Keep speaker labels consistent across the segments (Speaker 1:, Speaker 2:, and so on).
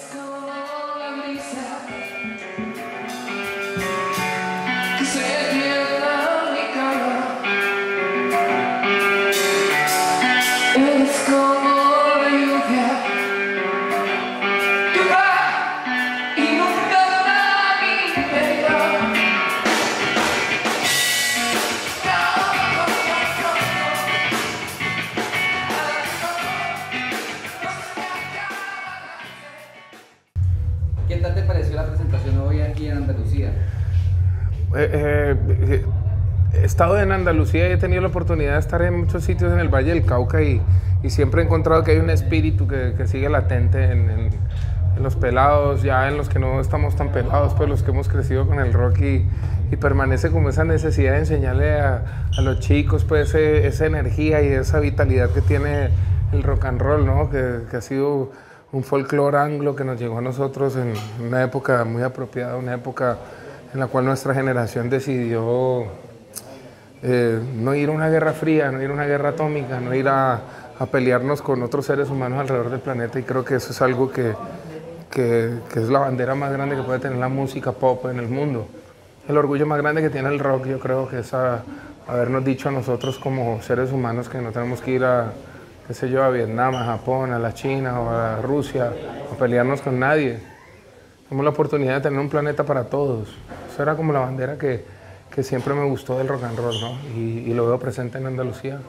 Speaker 1: It's so go, Lisa. ¿Qué tal te pareció la presentación hoy aquí en Andalucía?
Speaker 2: Eh, eh, he estado en Andalucía y he tenido la oportunidad de estar en muchos sitios en el Valle del Cauca y, y siempre he encontrado que hay un espíritu que, que sigue latente en, en- en los pelados, ya en los que no estamos tan pelados, pues los que hemos crecido con el rock y, y permanece como esa necesidad de enseñarle a, a los chicos pues ese- esa energía y esa vitalidad que tiene el rock and roll, ¿no? que, que ha sido un folclore anglo que nos llegó a nosotros en una época muy apropiada, una época en la cual nuestra generación decidió eh, no ir a una guerra fría, no ir a una guerra atómica, no ir a, a pelearnos con otros seres humanos alrededor del planeta y creo que eso es algo que, que, que es la bandera más grande que puede tener la música pop en el mundo. El orgullo más grande que tiene el rock yo creo que es a- habernos dicho a nosotros como seres humanos que no tenemos que ir a, qué sé yo, a Vietnam, a Japón, a la China o a Rusia a pelearnos con nadie. Tenemos la oportunidad de tener un planeta para todos. Eso era como la bandera que, que siempre me gustó del rock and roll, ¿no? Y, lo veo presente en Andalucía.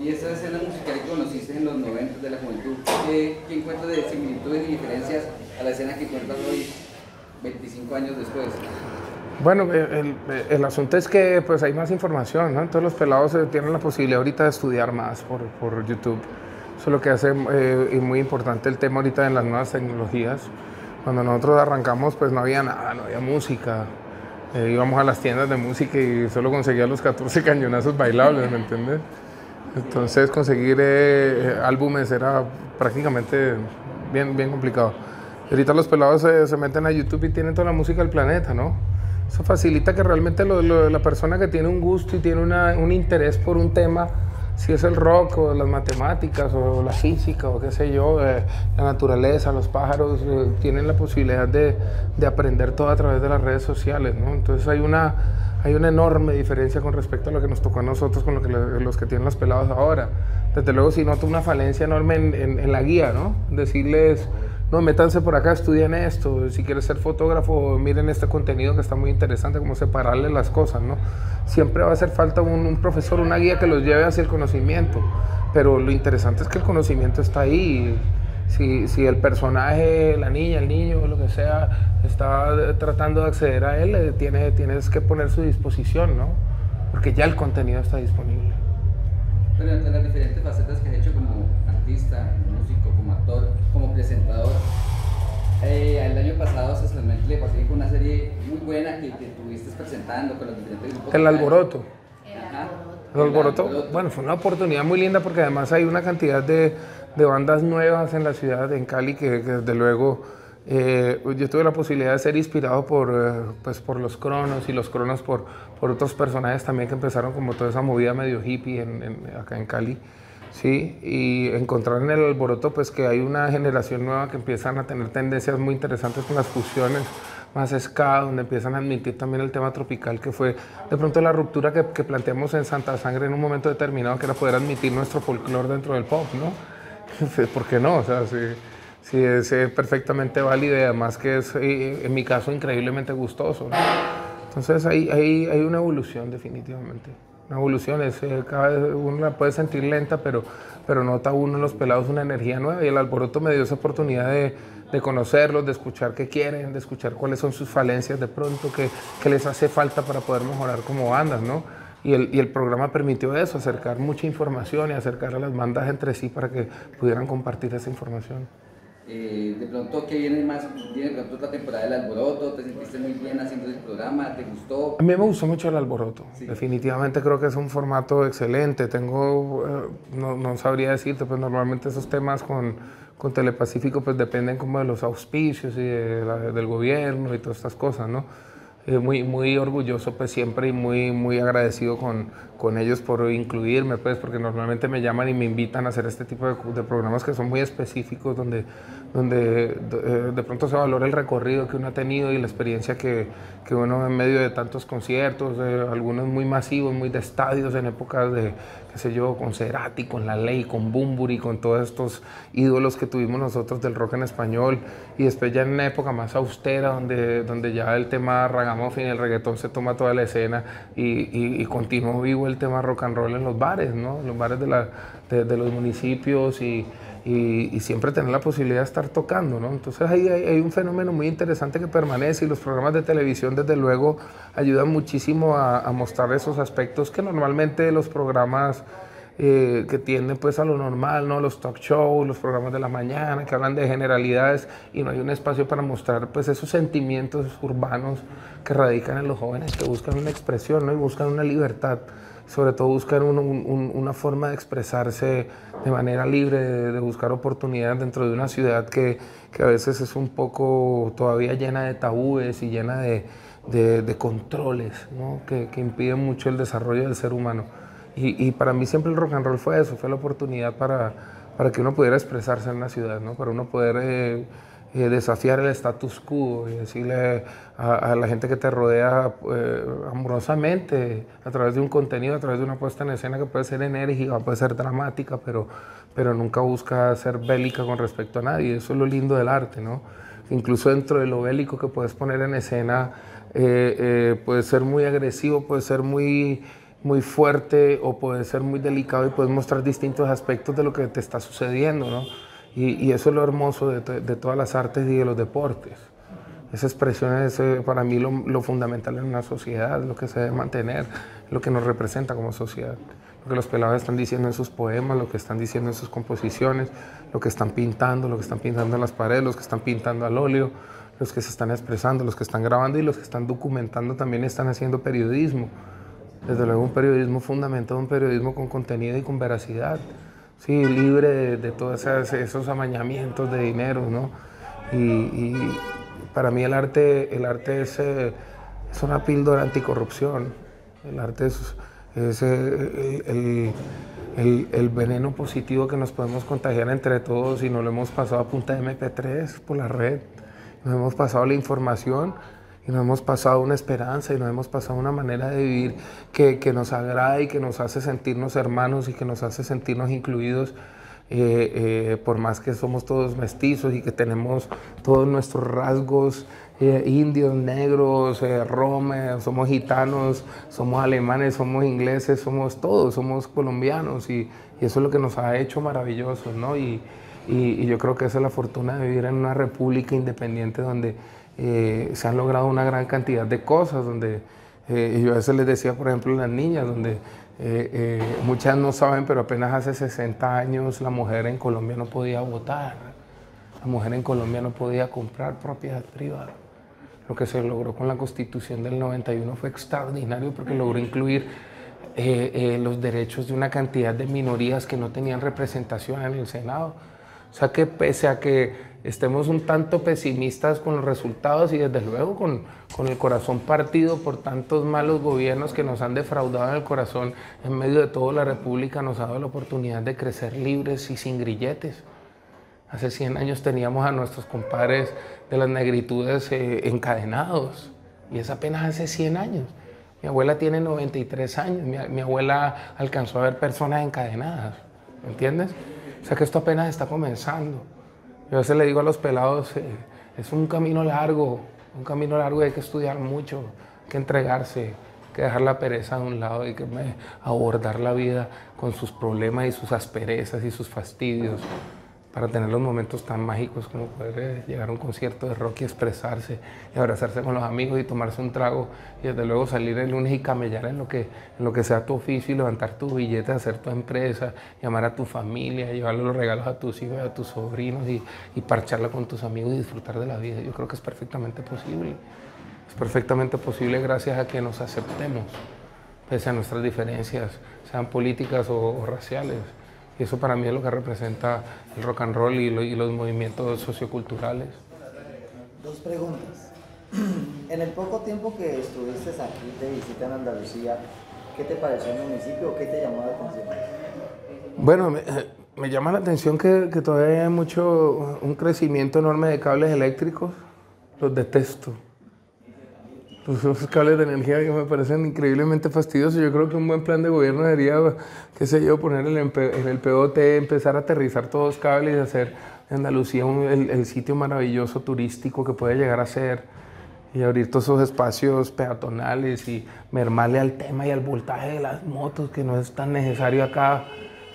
Speaker 1: Y esa escena musical que conociste en los 90 de la juventud, ¿qué, qué encuentras de similitudes y diferencias a la escena que encuentras hoy, 25 años después?
Speaker 2: Bueno, el, el- asunto es que pues hay más información, ¿no? Entonces los pelados eh, tienen la posibilidad ahorita de estudiar más por, por YouTube. Eso es lo que hace eh, muy importante el tema ahorita en las nuevas tecnologías. Cuando nosotros arrancamos pues no había nada, no había música. Eh, íbamos a las tiendas de música y solo conseguía los 14 cañonazos bailables, ¿me entiendes? Entonces conseguir eh, álbumes era prácticamente bien, bien complicado. Ahorita los pelados se, se meten a YouTube y tienen toda la música del planeta, ¿no? Eso facilita que realmente lo- lo- la persona que tiene un gusto y tiene una- un interés por un tema, si es el rock o las matemáticas o la física o qué sé yo, eh, la naturaleza, los pájaros, eh, tienen la posibilidad de, de aprender todo a través de las redes sociales, ¿no? Entonces hay una, hay una enorme diferencia con respecto a lo que nos tocó a nosotros con lo que los que tienen los pelados ahora. Desde luego sí noto una falencia enorme en, en- en la guía, ¿no? Decirles, no, métanse por acá, estudien esto, si quieres ser fotógrafo, miren este contenido que está muy interesante, como separarle las cosas, ¿no? Siempre va a hacer falta un, un profesor, una guía que los lleve hacia el conocimiento, pero lo interesante es que el conocimiento está ahí. Si, si el personaje, la niña, el niño, lo que sea, está tratando de acceder a él, eh, tiene, tienes que poner su disposición, ¿no? Porque ya el contenido está disponible.
Speaker 1: Pero entre las diferentes facetas que has hecho como artista, como músico, como actor, como presentador, eh, el año pasado Socialmente le pasé con una serie muy buena que, que estuviste presentando con los diferentes grupos.
Speaker 2: El alboroto.
Speaker 1: Ajá.
Speaker 2: El alboroto, bueno, fue una oportunidad muy linda porque además hay una cantidad de, de bandas nuevas en la ciudad, en Cali, que, que desde luego eh, yo tuve la posibilidad de ser inspirado por, eh, pues por los cronos y los cronos por, por otros personajes también que empezaron como toda esa movida medio hippie en- en- acá en Cali. Sí, y encontrar en el alboroto pues que hay una generación nueva que empiezan a tener tendencias muy interesantes con las fusiones, más ska, donde empiezan a admitir también el tema tropical, que fue de pronto la ruptura que, que planteamos en Santa Sangre en un momento determinado, que era poder admitir nuestro folclore dentro del pop, ¿no? ¿Por qué no? O sea, sí, es eh, perfectamente válido y además que es, eh, en mi caso, increíblemente gustoso. Entonces hay, hay, una evolución definitivamente. Una evolución, es, eh, cada vez uno la puede sentir lenta, pero, pero nota uno en los pelados una energía nueva y el alboroto me dio esa oportunidad de, de conocerlos, de escuchar qué quieren, de escuchar cuáles son sus falencias de pronto, qué, qué les hace falta para poder mejorar como bandas, ¿no? Y el, y el programa permitió eso, acercar mucha información y acercar a las bandas entre sí para que pudieran compartir esa información.
Speaker 1: Eh, de pronto, ¿qué viene más? Viene de pronto otra temporada del alboroto, te sentiste muy bien haciendo el programa, ¿te gustó?
Speaker 2: A mí me gustó mucho el alboroto.
Speaker 1: Sí.
Speaker 2: Definitivamente creo que es un formato excelente. Tengo, eh, no, no sabría decirte, pues normalmente esos temas con, con Telepacífico pues dependen como de los auspicios y de la- del gobierno y todas estas cosas, ¿no? Muy, muy orgulloso pues siempre y muy, muy agradecido con, con ellos por incluirme, pues porque normalmente me llaman y me invitan a hacer este tipo de, de programas que son muy específicos, donde, donde eh, de pronto se valora el recorrido que uno ha tenido y la experiencia que, que uno en medio de tantos conciertos, algunos muy masivos, muy de estadios en épocas de, qué sé yo, con Cerati, con La Ley, con Bumburi, con todos estos ídolos que tuvimos nosotros del rock en español y después ya en una época más austera donde, donde ya el tema ragamuffin, el reggaetón se toma toda la escena y, y, continuó vivo el tema rock and roll en los bares, ¿no? Los bares de, la, de, de los municipios y y, siempre tener la posibilidad de estar tocando, ¿no? Entonces ahí hay, un fenómeno muy interesante que permanece y los programas de televisión desde luego ayudan muchísimo a, mostrar esos aspectos que normalmente los programas eh, que tienden pues a lo normal, ¿no? Los talk shows, los programas de la mañana que hablan de generalidades y no hay un espacio para mostrar pues esos sentimientos urbanos que radican en los jóvenes que buscan una expresión, ¿no? Y buscan una libertad sobre todo buscar una forma de expresarse de manera libre, de, buscar oportunidades dentro de una ciudad que, que, a veces es un poco todavía llena de tabúes y llena de, de, controles, ¿no? que, que, impiden mucho el desarrollo del ser humano. Y, para mí siempre el rock and roll fue eso, fue la oportunidad para, para que uno pudiera expresarse en la ciudad, ¿no? para uno poder... Eh, eh, desafiar el status quo y decirle a, la gente que te rodea eh, amorosamente a través de un contenido, a través de una puesta en escena que puede ser enérgica, puede ser dramática, pero, pero nunca busca ser bélica con respecto a nadie. Eso es lo lindo del arte, ¿no? Incluso dentro de lo bélico que puedes poner en escena, eh, puede ser muy agresivo, puede ser muy muy fuerte o puede ser muy delicado y puedes mostrar distintos aspectos de lo que te está sucediendo, ¿no? Y, eso es lo hermoso de, todas las artes y de los deportes. Esa expresión es eh, para mí lo, fundamental en una sociedad, lo que se debe mantener, lo que nos representa como sociedad. Lo que los pelados están diciendo en sus poemas, lo que están diciendo en sus composiciones, lo que están pintando, lo que están pintando en las paredes, los que están pintando al óleo, los que se están expresando, los que están grabando y los que están documentando también están haciendo periodismo. Desde luego un periodismo fundamentado, un periodismo con contenido y con veracidad sí, libre de, todos esos, amañamientos de dinero, ¿no? Y, para mí el arte, el arte es, eh, es, una píldora anticorrupción. El arte es, eh, el, el, veneno positivo que nos podemos contagiar entre todos y nos lo hemos pasado a punta de MP3 por la red. Nos hemos pasado la información y nos hemos pasado una esperanza y nos hemos pasado una manera de vivir que, que nos agrada y que nos hace sentirnos hermanos y que nos hace sentirnos incluidos. Eh, eh, por más que somos todos mestizos y que tenemos todos nuestros rasgos eh, indios, negros, rome, somos gitanos, somos alemanes, somos ingleses, somos todos, somos colombianos y, y, eso es lo que nos ha hecho maravillosos, ¿no? Y, y, y yo creo que esa es la fortuna de vivir en una república independiente donde eh, se han logrado una gran cantidad de cosas, donde eh, yo a veces les decía, por ejemplo, las niñas, donde eh, muchas no saben, pero apenas hace 60 años la mujer en Colombia no podía votar, la mujer en Colombia no podía comprar propiedad privada. Lo que se logró con la constitución del 91 fue extraordinario porque logró incluir los derechos de una cantidad de minorías que no tenían representación en el Senado. O sea que pese a que estemos un tanto pesimistas con los resultados y desde luego con, con, el corazón partido por tantos malos gobiernos que nos han defraudado en el corazón, en medio de toda la República nos ha dado la oportunidad de crecer libres y sin grilletes. Hace 100 años teníamos a nuestros compadres de las negritudes eh, encadenados y es apenas hace 100 años. Mi abuela tiene 93 años, mi, mi abuela alcanzó a ver personas encadenadas, ¿me entiendes? O sea que esto apenas está comenzando. Yo a veces le digo a los pelados, eh, es un camino largo, un camino largo y hay que estudiar mucho, hay que entregarse, que dejar la pereza de un lado y que abordar la vida con sus problemas y sus asperezas y sus fastidios para tener los momentos tan mágicos como poder eh, llegar a un concierto de rock y expresarse y abrazarse con los amigos y tomarse un trago y desde luego salir el lunes y camellar en lo que, sea tu oficio y levantar tu billete, hacer tu empresa, llamar a tu familia, llevarle los regalos a tus hijos y a tus sobrinos y, y parcharla con tus amigos y disfrutar de la vida. Yo creo que es perfectamente posible. Es perfectamente posible gracias a que nos aceptemos, pese a nuestras diferencias, sean políticas o raciales. Y eso para mí es lo que representa el rock and roll y, los movimientos socioculturales.
Speaker 3: Dos preguntas. En el poco tiempo que estuviste aquí de visita en Andalucía, ¿qué te pareció el municipio o qué te llamó la atención?
Speaker 2: Bueno, me, me llama la atención que, que todavía hay mucho, un crecimiento enorme de cables eléctricos. Los detesto. Pues esos cables de energía que me parecen increíblemente fastidiosos. Yo creo que un buen plan de gobierno sería, qué sé yo, poner en el POT, empezar a aterrizar todos los cables y hacer Andalucía el, el, sitio maravilloso turístico que puede llegar a ser y abrir todos esos espacios peatonales y mermarle al tema y al voltaje de las motos que no es tan necesario acá,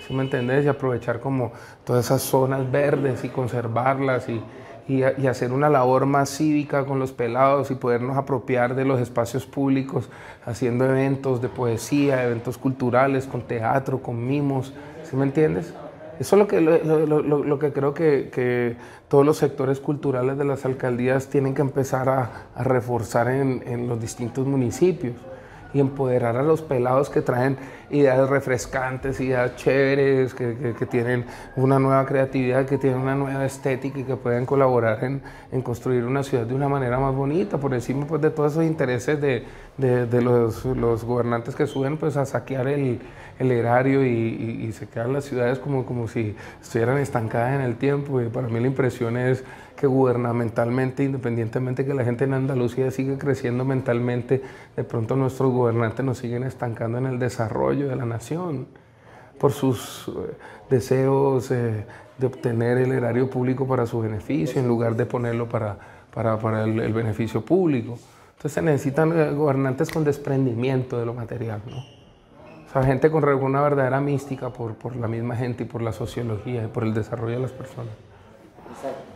Speaker 2: ¿sí me entendés? Y aprovechar como todas esas zonas verdes y conservarlas y, y, hacer una labor más cívica con los pelados y podernos apropiar de los espacios públicos haciendo eventos de poesía, eventos culturales, con teatro, con mimos, ¿sí me entiendes? Eso es lo que, lo, lo, lo que creo que, que, todos los sectores culturales de las alcaldías tienen que empezar a, a reforzar en, en, los distintos municipios y empoderar a los pelados que traen ideas refrescantes, ideas chéveres, que, que, tienen una nueva creatividad, que tienen una nueva estética y que pueden colaborar en, en construir una ciudad de una manera más bonita, por encima pues, de todos esos intereses de, de, de los, los, gobernantes que suben pues, a saquear el, el erario y, y, y, se quedan las ciudades como, como si estuvieran estancadas en el tiempo. Y para mí la impresión es que gubernamentalmente, independientemente que la gente en Andalucía sigue creciendo mentalmente, de pronto nuestros gobernantes nos siguen estancando en el desarrollo de la nación por sus eh, deseos eh, de obtener el erario público para su beneficio en lugar de ponerlo para, para, para el, el, beneficio público. Entonces se necesitan eh, gobernantes con desprendimiento de lo material, ¿no? O sea, gente con una verdadera mística por, por la misma gente y por la sociología y por el desarrollo de las personas.
Speaker 3: Exacto.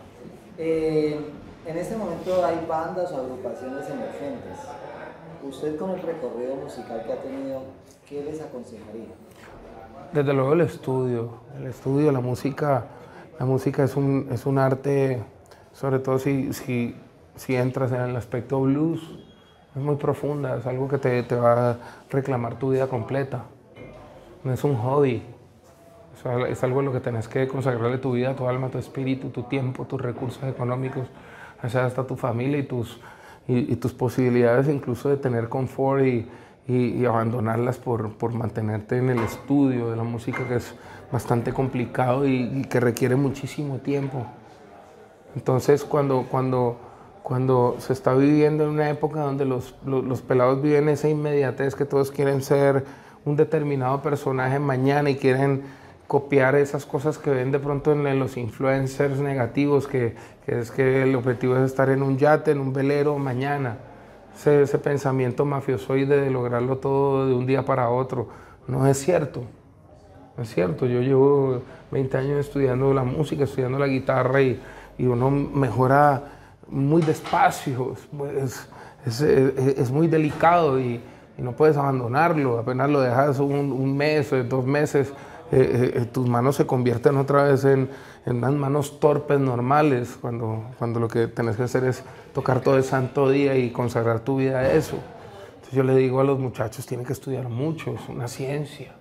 Speaker 3: Eh, en este momento hay bandas o agrupaciones emergentes. Usted con el recorrido musical que ha tenido, ¿qué les aconsejaría?
Speaker 2: Desde luego el estudio, el estudio, la música, la música es un, es un arte, sobre todo si, si, si entras en el aspecto blues, es muy profunda, es algo que te, te, va a reclamar tu vida completa. No es un hobby, es algo en lo que tenés que consagrarle tu vida, tu alma, tu espíritu, tu tiempo, tus recursos económicos, o sea, hasta tu familia y tus, y, y tus posibilidades incluso de tener confort y, y, y abandonarlas por, por, mantenerte en el estudio de la música, que es bastante complicado y, que requiere muchísimo tiempo. Entonces, cuando, cuando cuando se está viviendo en una época donde los, los, los, pelados viven esa inmediatez que todos quieren ser un determinado personaje mañana y quieren copiar esas cosas que ven de pronto en, los influencers negativos, que, que, es que el objetivo es estar en un yate, en un velero mañana. Ese, ese pensamiento mafiosoide de lograrlo todo de un día para otro, no es cierto. No es cierto, yo llevo 20 años estudiando la música, estudiando la guitarra y, y uno mejora muy despacio, es, es, es, es muy delicado y, y, no puedes abandonarlo. Apenas lo dejas un, un mes o dos meses, eh, eh, tus manos se convierten otra vez en, en unas manos torpes normales, cuando, cuando lo que tenés que hacer es tocar todo el santo día y consagrar tu vida a eso. Entonces yo le digo a los muchachos, tienen que estudiar mucho, es una ciencia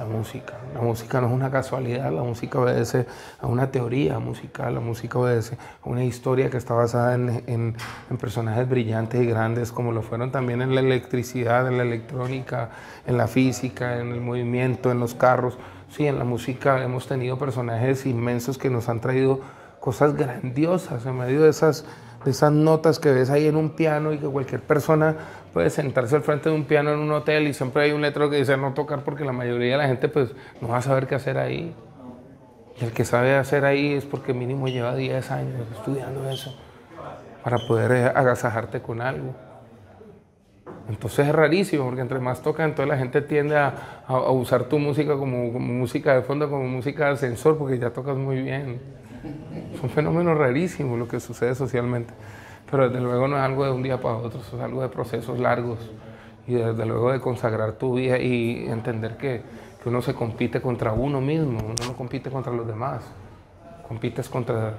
Speaker 2: la música. La música no es una casualidad, la música obedece a una teoría musical, la música obedece a una historia que está basada en, en, en, personajes brillantes y grandes, como lo fueron también en la electricidad, en la electrónica, en la física, en el movimiento, en los carros. Sí, en la música hemos tenido personajes inmensos que nos han traído cosas grandiosas en medio de esas, de esas notas que ves ahí en un piano y que cualquier persona puede sentarse al frente de un piano en un hotel y siempre hay un letrero que dice no tocar porque la mayoría de la gente pues no va a saber qué hacer ahí. Y el que sabe hacer ahí es porque mínimo lleva 10 años estudiando eso para poder agasajarte con algo. Entonces es rarísimo porque entre más toca, entonces la gente tiende a, a, a usar tu música como, como, música de fondo, como música de ascensor, porque ya tocas muy bien. Es un fenómeno rarísimo lo que sucede socialmente pero desde luego no es algo de un día para otro, es algo de procesos largos. Y desde luego de consagrar tu vida y entender que, que uno se compite contra uno mismo, uno no compite contra los demás, compites contra,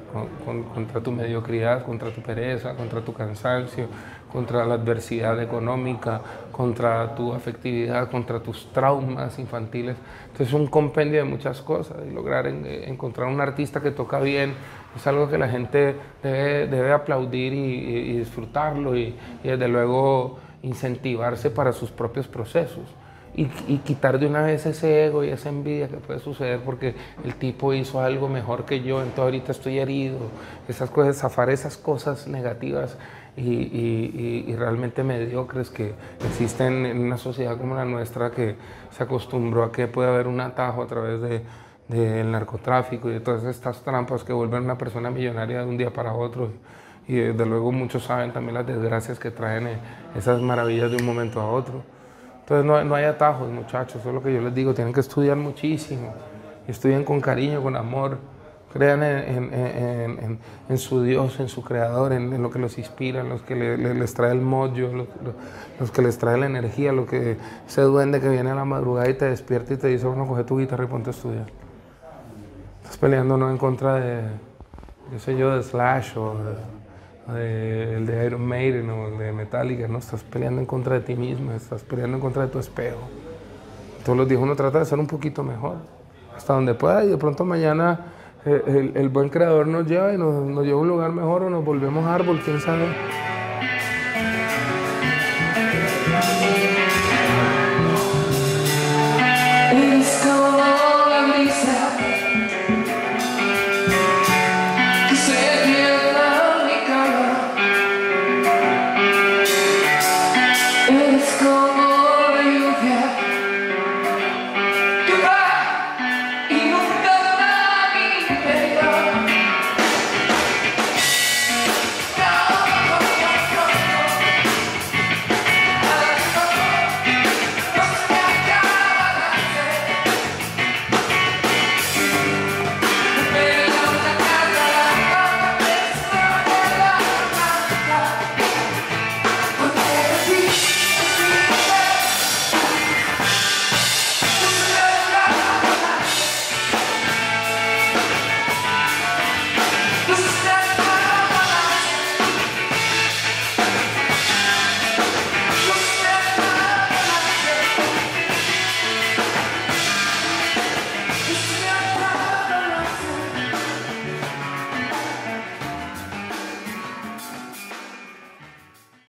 Speaker 2: con, contra tu mediocridad, contra tu pereza, contra tu cansancio, contra la adversidad económica, contra tu afectividad, contra tus traumas infantiles. Entonces es un compendio de muchas cosas y lograr en, encontrar un artista que toca bien es algo que la gente debe, aplaudir y, y, disfrutarlo y, desde luego incentivarse para sus propios procesos. Y, quitar de una vez ese ego y esa envidia que puede suceder porque el tipo hizo algo mejor que yo, entonces ahorita estoy herido, esas cosas, zafar esas cosas negativas y, realmente mediocres que existen en una sociedad como la nuestra que se acostumbró a que puede haber un atajo a través de, del narcotráfico y de todas estas trampas que vuelven a una persona millonaria de un día para otro. Y desde luego muchos saben también las desgracias que traen esas maravillas de un momento a otro. Entonces no, no hay atajos, muchachos, eso es lo que yo les digo, tienen que estudiar muchísimo. Estudien con cariño, con amor, crean en, en, en, su Dios, en su Creador, en, lo que los inspira, en los que les trae el mojo, los, los, que les trae la energía, lo que ese duende que viene a la madrugada y te despierta y te dice, bueno, coge tu guitarra y ponte a estudiar. Estás peleando no en contra de, qué sé yo, de Slash o de, el de Iron Maiden o de Metallica, no, estás peleando en contra de ti mismo, estás peleando en contra de tu espejo. Todos los días uno trata de ser un poquito mejor, hasta donde pueda, y de pronto mañana eh, el, el, buen creador nos lleva y nos, nos, lleva a un lugar mejor o nos volvemos árbol, quién sabe.